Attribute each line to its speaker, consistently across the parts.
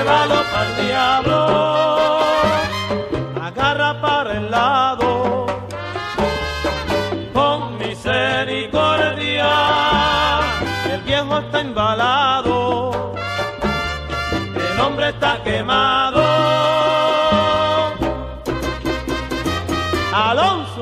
Speaker 1: llévalo para el diablo. Agarra para el lado, El viejo está embalado, el hombre está quemado. Alonso.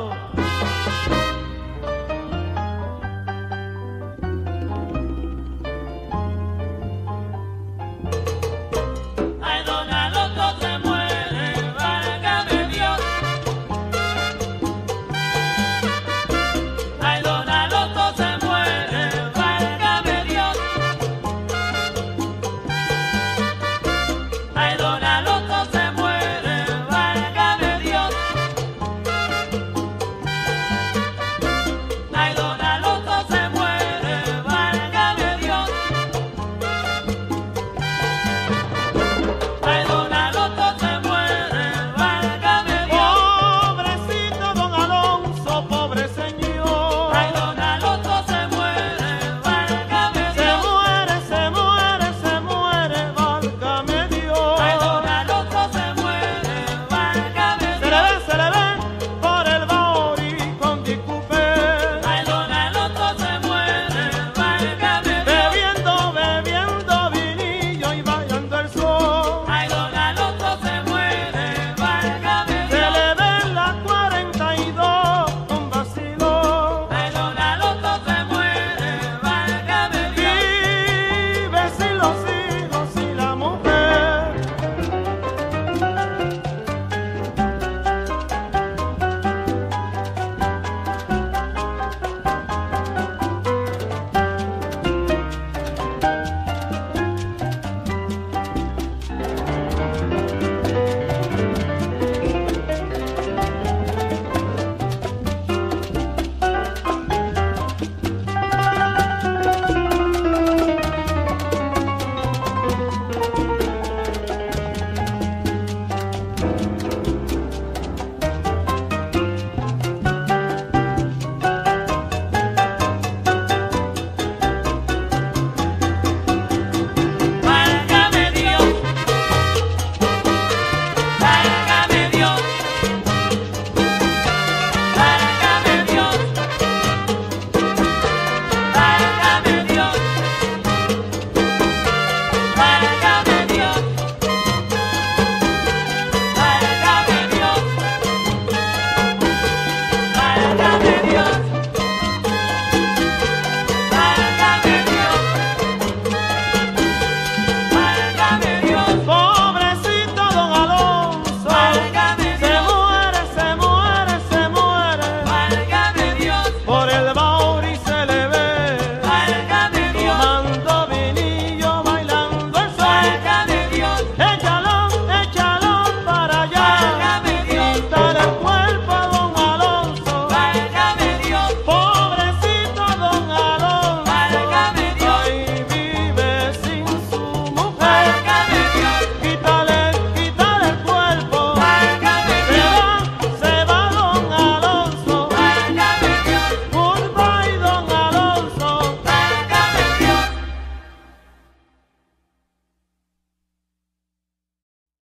Speaker 1: por el bar.